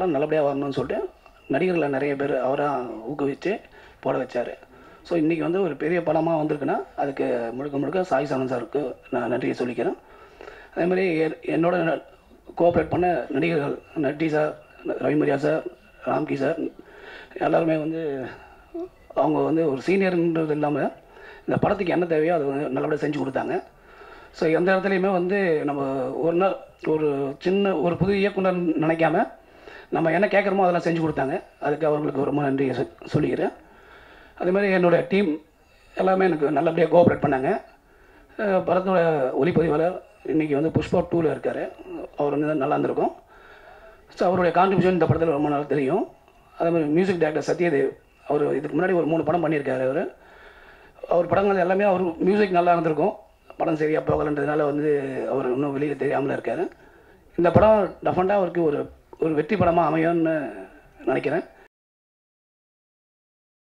படம் நல்லபடியாக வரணும்னு சொல்லிட்டு நடிகர்களை நிறைய பேர் அவராக ஊக்குவித்து போட வச்சார். ஸோ இன்றைக்கி வந்து ஒரு பெரிய படமாக வந்திருக்குன்னா அதுக்கு முழுக்க முழுக்க சாய் சரண் சாருக்கு நான் நன்றியை சொல்லிக்கிறேன். அதே மாதிரி என்- என்னோட கோஆப்ரேட் பண்ண நடிகர்கள் Natty sir Ravi Mariya sir Ramki sir எல்லாருமே வந்து அவங்க வந்து ஒரு சீனியர்ன்றது இல்லாமல் இந்த படத்துக்கு என்ன தேவையோ அதை வந்து நல்லபடியாக செஞ்சு கொடுத்தாங்க. ஸோ எந்த இடத்துலையுமே வந்து நம்ம ஒரு நாள் ஒரு சின்ன ஒரு புது இயக்குனர் நினைக்காம நம்ம என்ன கேட்குறோமோ அதெல்லாம் செஞ்சு கொடுத்தாங்க. அதுக்கு அவங்களுக்கு ரொம்ப நன்றி சொ- சொல்லிக்கிறேன். அதே மாதிரி என்னோடய டீம் எல்லாமே எனக்கு நல்லபடியாக கோஆப்ரேட் பண்ணாங்க. படத்தோட ஒளிப்பதிவாளர் இன்றைக்கி வந்து புஷ்பா டூவில் இருக்கார். அவர் வந்து நல்லா இருந்திருக்கும். ஸோ அவருடைய கான்ட்ரிபியூஷன் இந்த படத்தில் ரொம்ப நல்லா தெரியும். அதே மாதிரி மியூசிக் டைரக்டர் சத்யதேவ் அவர் இதுக்கு முன்னாடி ஒரு மூணு படம் பண்ணியிருக்காரு அவர். அவர் படங்கள் எல்லாமே அவர் மியூசிக் நல்லா இருந்திருக்கும். படம் சரியாக போகலன்றதுனால வந்து அவர் இன்னும் வெளியில் தெரியாமல் இருக்கார். இந்த படம் டெஃபரெண்டாக அவருக்கு ஒரு ஒரு வெற்றி படமாக அமையும்னு நினைக்கிறேன்.